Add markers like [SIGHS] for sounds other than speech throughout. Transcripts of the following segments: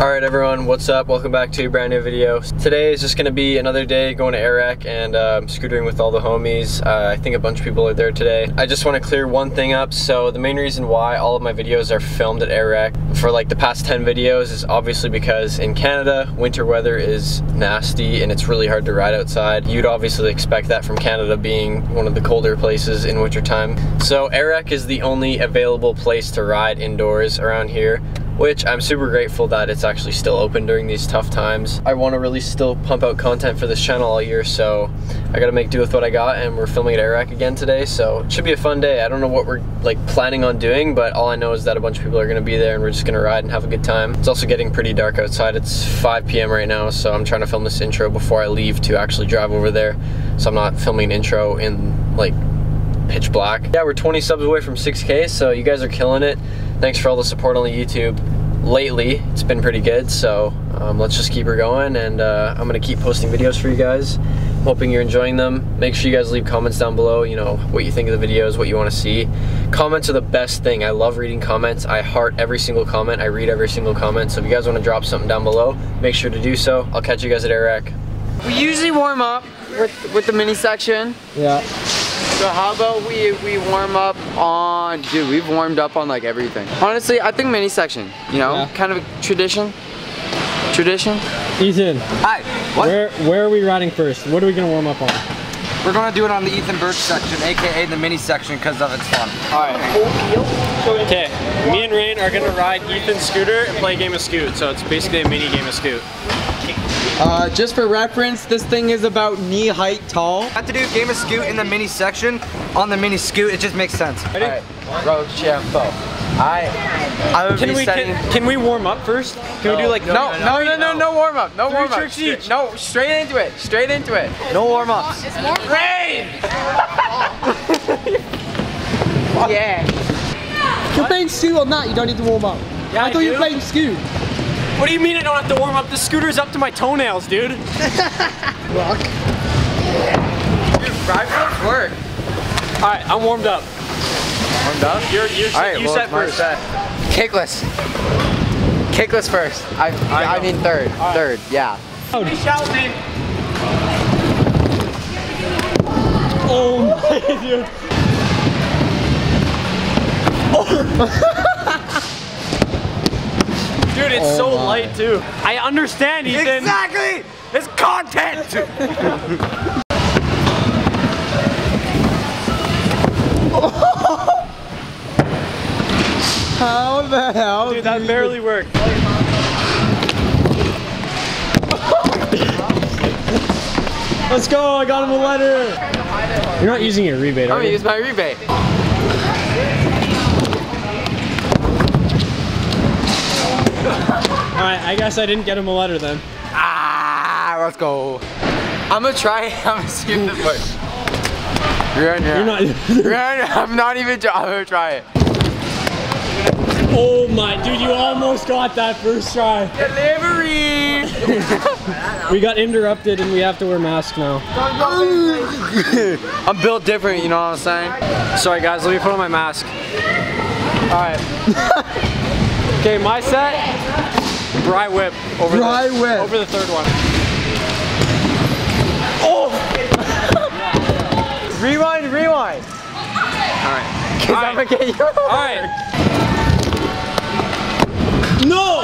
Alright everyone, what's up? Welcome back to a brand new video. Today is just going to be another day going to Arac and uh, scootering with all the homies. Uh, I think a bunch of people are there today. I just want to clear one thing up. So the main reason why all of my videos are filmed at Arac for like the past 10 videos is obviously because in Canada, winter weather is nasty and it's really hard to ride outside. You'd obviously expect that from Canada being one of the colder places in wintertime. So Arac is the only available place to ride indoors around here which I'm super grateful that it's actually still open during these tough times. I want to really still pump out content for this channel all year, so I gotta make do with what I got, and we're filming at Arac again today, so it should be a fun day. I don't know what we're like planning on doing, but all I know is that a bunch of people are gonna be there and we're just gonna ride and have a good time. It's also getting pretty dark outside. It's 5 p.m. right now, so I'm trying to film this intro before I leave to actually drive over there, so I'm not filming an intro in like pitch black. Yeah, we're 20 subs away from 6K, so you guys are killing it. Thanks for all the support on the YouTube. Lately, it's been pretty good, so um, let's just keep her going, and uh, I'm gonna keep posting videos for you guys. Hoping you're enjoying them. Make sure you guys leave comments down below, you know, what you think of the videos, what you wanna see. Comments are the best thing. I love reading comments. I heart every single comment. I read every single comment, so if you guys wanna drop something down below, make sure to do so. I'll catch you guys at Arac. We usually warm up with, with the mini section. Yeah. So how about we we warm up on, dude, we've warmed up on like everything. Honestly, I think mini section, you know, Yeah. kind of a tradition. Tradition. Ethan, Hi. What? where where are we riding first? What are we gonna warm up on? We're gonna do it on the Ethan Burge section, aka the mini section, because of its fun. All right. Okay, me and Rain are gonna ride Ethan's scooter and play a game of Scoot, so it's basically a mini game of Scoot. Uh, just for reference, this thing is about knee height tall. Have to do game of scoot in the mini section. On the mini scoot, it just makes sense. Ready? Alright, Rochambeau. I, I would Can be we setting. can, can we warm up first? Can we do like no, no, no, no, no warm up. No Three warm up. tricks each. No, straight into it. Straight into it. No warm ups. rain [LAUGHS] Yeah. You're playing Scoot on that, you don't need to warm up. Yeah, I thought you were playing Scoot. What do you mean I don't have to warm up? The scooter's up to my toenails, dude. [LAUGHS] Rock. Dude, ride flips work. All right, I'm warmed up. Warmed up? You're, you're, Alright, you well, set first. set. Kickless. Kickless first. I, I, mean third. Third, yeah. Oh [LAUGHS] my dude. [LAUGHS] Dude, it's oh so light too. I understand, Ethan. Exactly! It's content! [LAUGHS] How the hell? Dude, that barely worked. Let's go, I got him a letter. You're not using your rebate, I'm gonna use my rebate. Alright, I guess I didn't get him a letter then. Ah, let's go. I'm gonna try. I'm gonna see if this works. Run, You're not. Run, [LAUGHS] I'm not even. I'm gonna try it. oh my, dude, you almost got that first try. Delivery. [LAUGHS] We got interrupted and we have to wear masks now. [LAUGHS] I'm built different. You know what I'm saying? Sorry guys, let me put on my mask. Alright. okay, my set. Bri whip over Bri the whip. over the third one. Oh! [LAUGHS] rewind, rewind. Alright. Cause I'm gonna get you. Alright. No!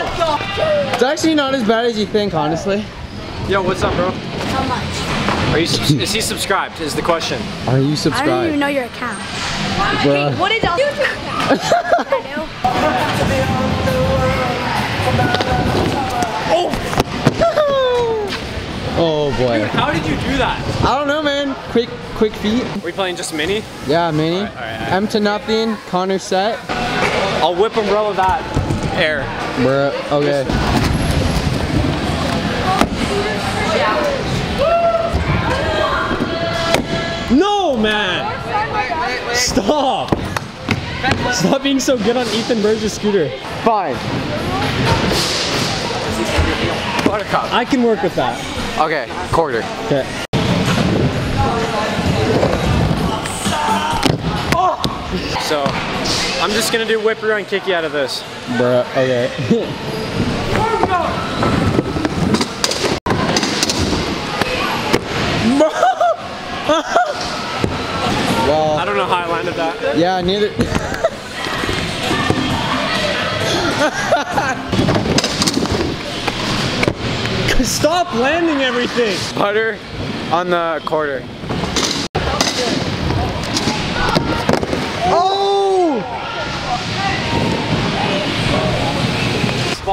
It's actually not as bad as you think, honestly. Yo, what's up, bro? How much? Are you is he subscribed? Is the question. Are you subscribed? I don't even know your account. Bruh. What is your [LAUGHS] do that? I don't know, man. Quick, quick feet. Are we playing just mini? Yeah, mini. alright, alright. M to nothing. Connor set. I'll whip umbrella that. Air. Bruh. Okay. No, man! Stop! Stop being so good on Ethan Burge's scooter. Fine. Buttercup. I can work with that. Okay, quarter. Okay. So I'm just gonna do whip and kicky out of this. Bruh, okay. well, I don't know how I landed that. [LAUGHS] Yeah, neither. Stop landing everything! Putter on the quarter.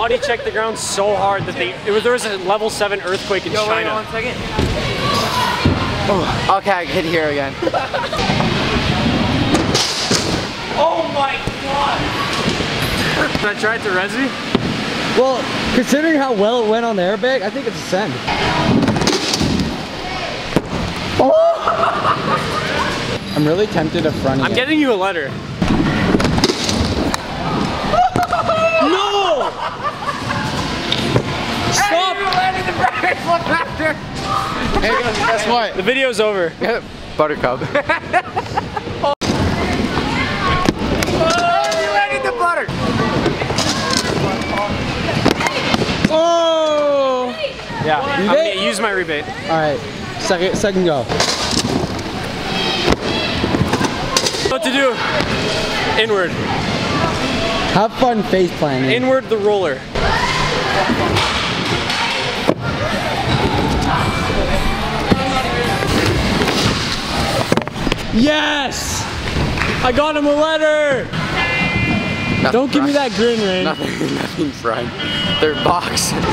Body checked the ground so hard that they it was, there was a level seven earthquake in China. second. Oh, okay, I hit here again. [LAUGHS] Oh my god! Can I try it to Resi? Well, considering how well it went on the airbag, I think it's a send. Oh! [LAUGHS] I'm really tempted to front I'm it. getting you a letter. What? The video's over. [LAUGHS] Buttercup. [LAUGHS] Oh, oh! Yeah, I'm gonna use my rebate. All right, second, second go. What to do? Inward. Have fun face planting. Inward the roller. Yes! I got him a letter! Don't give me that grin, Rain. Nothing, [LAUGHS] nothing front. They're box. [LAUGHS]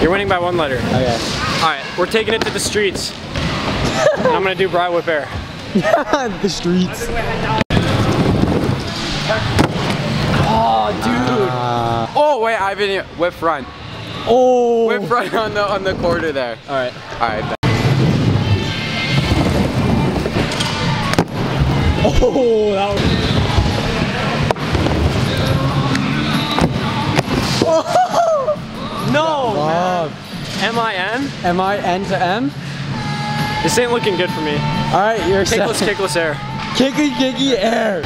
You're winning by one letter. Okay. Alright, we're taking it to the streets. and [LAUGHS] I'm gonna do Bri Whip Air. the streets. Oh, ah. oh wait, I've been whip front. Oh! Whip front on the on the quarter there. All right. All right. Oh, that was... No, man. Oh, M-I-N? am to M? This ain't looking good for me. All right, you're Kickless, second. kickless air. Kicky, kicky, air.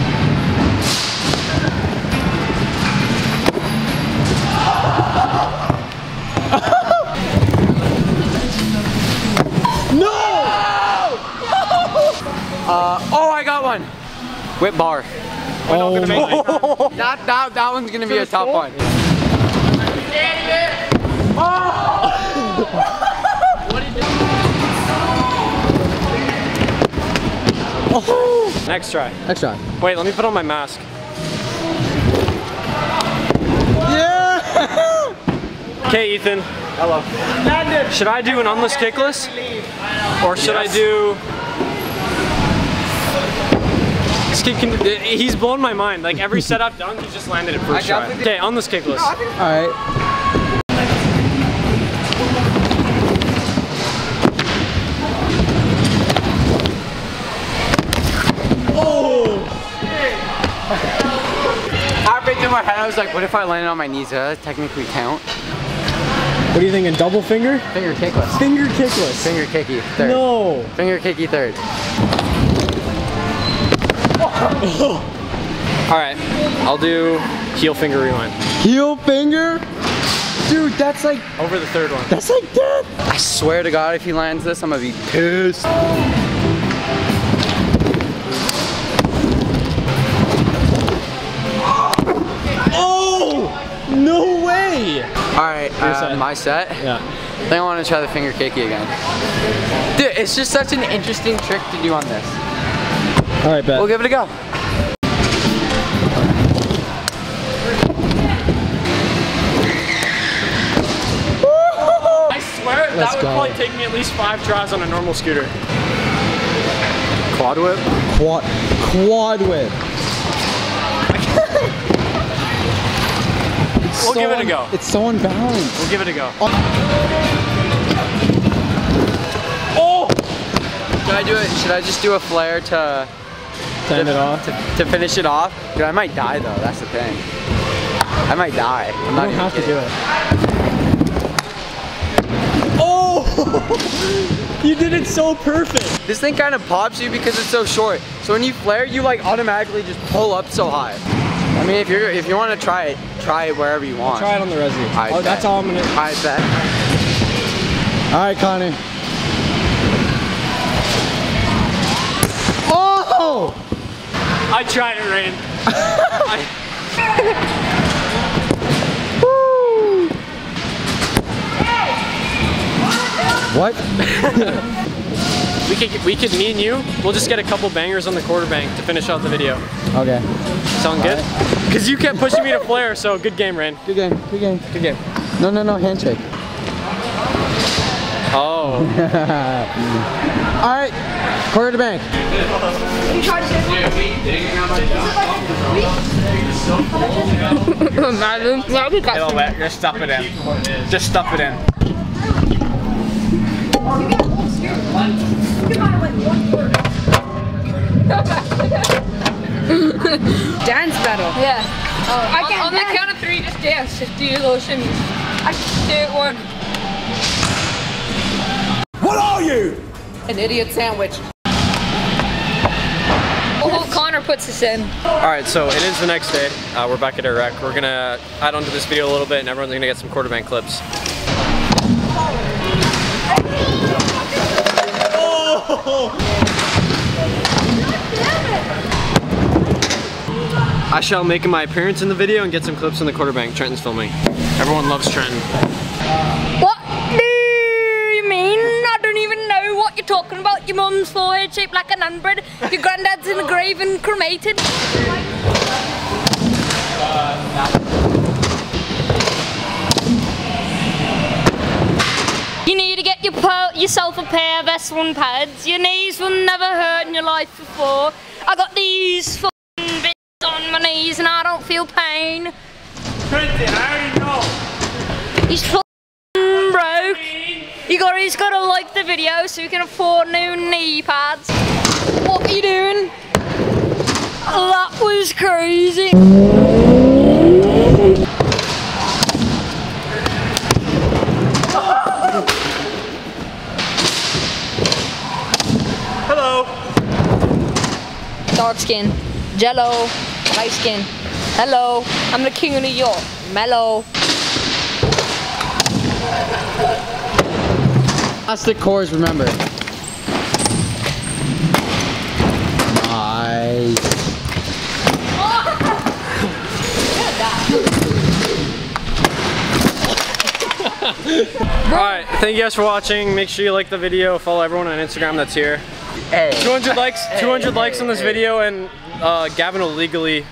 Uh, oh, I got one. Whip bar. Oh, gonna make it. [LAUGHS] That that that one's gonna be a tough one. [LAUGHS] Next try. Next try. Wait, let me put on my mask. Yeah! Okay, Ethan. Hello. Should I do an unless kickless? Or should I do... This kid can- uh, He's blown my mind. Like every [LAUGHS] set I've done, he's just landed it first try. Okay, unless kickless. All right. Oh, shit. Halfway through my head, I was like, what if I landed on my knees? Does that technically count? What do you think? In double finger? Finger kickless. Finger kickless. Finger kicky third. No. Finger kicky third. [SIGHS] Alright, I'll do heel finger rewind. Heel finger? Dude, that's like, Over the third one. that's like death. I swear to God, if he lands this, I'm gonna be pissed. [GASPS] Oh! No way! All right, uh, set. my set. Yeah. I think I want to try the finger kicky again. Dude, it's just such an interesting trick to do on this. All right, bet. We'll give it a go. I swear Let's that would go. probably take me at least five tries on a normal scooter. Quad whip? Quad, quad whip. We'll so give it a go. It's so unbalanced. We'll give it a go. Oh. oh! Should I do it? Should I just do a flare to To end it off. to, to finish it off? Dude, I might die though. That's the thing. I might die. I'm You not don't even have to do it. Oh! [LAUGHS] you did it so perfect. This thing kind of pops you because it's so short. So when you flare, you like automatically just pull up so high. I mean, if you're if you want to try it, try it wherever you want. Try it on the resi. I oh, that's all I'm gonna. I bet. All right, Connor. I tried it, Rain. [LAUGHS] What? [LAUGHS] we could, we could, me and you, we'll just get a couple bangers on the quarter bank to finish out the video. Okay. Sound good? Because you kept pushing me to flare, so good game, Rain. Good game. Good game. Good game. No, no, no. Handshake. Oh. [LAUGHS] All right. Quarter to bank. It'll let, just stuff it in. Just stuff it in. Dance battle. Yeah. Oh, I On, can on the count of three, just dance. Just do little shimmies. I can do it one. What are you? An idiot sandwich. Connor puts us in. All right, so it is the next day. Uh, we're back at Arac. We're gonna add on to this video a little bit, and everyone's gonna get some quarter bank clips. I shall make my appearance in the video and get some clips in the quarter bank. Trentin's filming. Everyone loves Trentin. What do you mean? I don't even know what you're talking mum's forehead shaped like an unbread. Your granddad's in the grave and cremated. You need to get your yourself a pair of S1 pads. Your knees will never hurt in your life before. I got these fucking bits on my knees and I don't feel pain. Fucking broke. You got, he's got to like the video so we can afford new knee pads. What are you doing? That was crazy. Hello. Dark skin, jello, light skin. Hello, I'm the king of New York. Mellow. Plastic cores, remember. Nice. [LAUGHS] All right, thank you guys for watching. Make sure you like the video. Follow everyone on Instagram that's here. Hey. 200 likes, 200 likes on this video, and uh, Gavin will legally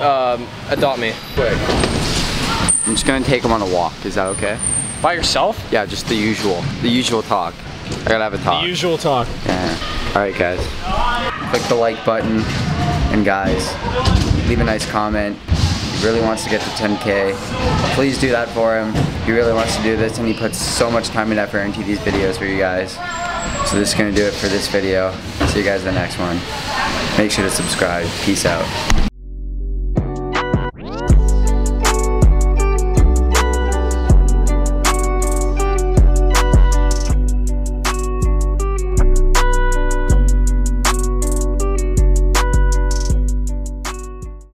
um, adopt me. I'm just gonna take him on a walk. Is that okay? By yourself? Yeah, just the usual. The usual talk. I gotta have a talk. The usual talk. Yeah. All right, guys. Click the like button, and guys, leave a nice comment. He really wants to get to 10k. Please do that for him. He really wants to do this, and he puts so much time and effort into these videos for you guys. So this is gonna do it for this video. See you guys in the next one. Make sure to subscribe. Peace out.